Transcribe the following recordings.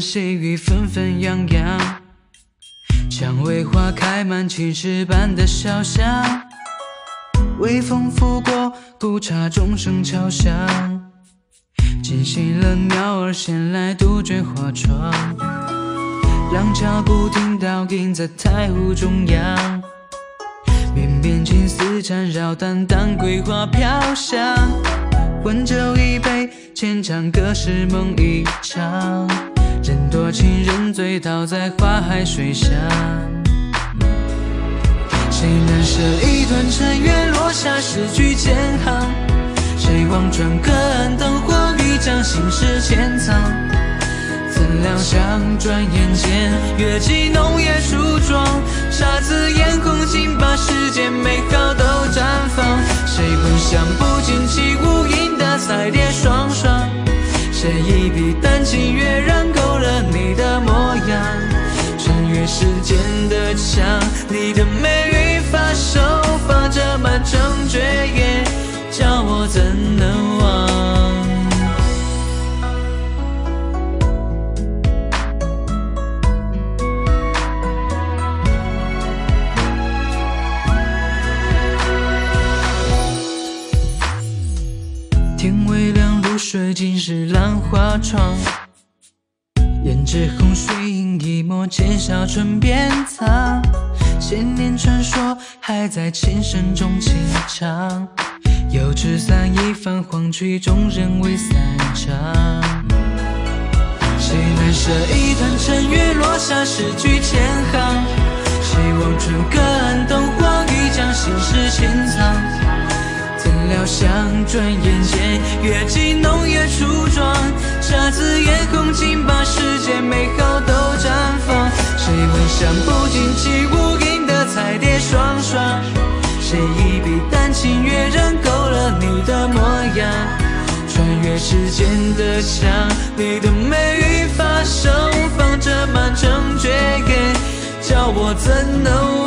细雨纷纷扬扬，蔷薇花开满青石板的小巷。微风拂过，古刹钟声敲响，惊醒了鸟儿衔来杜鹃花窗。廊桥不停倒映在太湖中央，绵绵青丝缠绕，淡淡桂花飘香。温酒一杯，浅唱歌是梦一场。人多情人醉，倒在花海水乡。谁难舍一段尘缘，落下诗句千行？谁望穿隔岸灯火，欲将心事潜藏？怎料想转眼间，月季浓叶初妆，姹紫嫣红，竟把世间美好都绽放。谁不想不见起舞影的彩蝶双双？谁一笔丹青跃然勾？时间的墙，你的美与发手放着满城绝艳，叫我怎能忘？天微亮，露水浸湿兰花窗，胭脂红水印浅笑唇边藏。千年传说还在琴声中轻唱，油纸伞一泛黄曲终人未散场。谁难舍一段尘缘，落下诗句千行？谁望穿隔岸灯火，欲将心事潜藏？怎料想转眼间，月季浓夜初妆，姹紫嫣红，竟谁一笔丹青跃然勾勒你的模样？穿越时间的墙，你的美与发手放着满城绝艳，叫我怎能忘？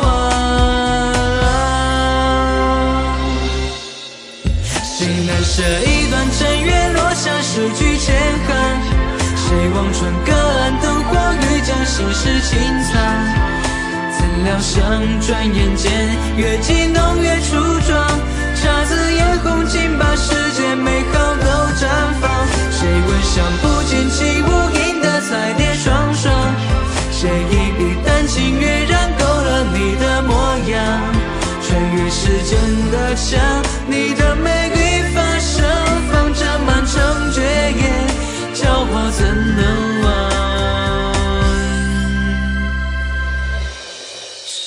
谁能舍一料想转眼间，越激浓越出妆，姹紫嫣红，竟把世间美好都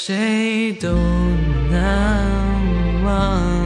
谁都难忘。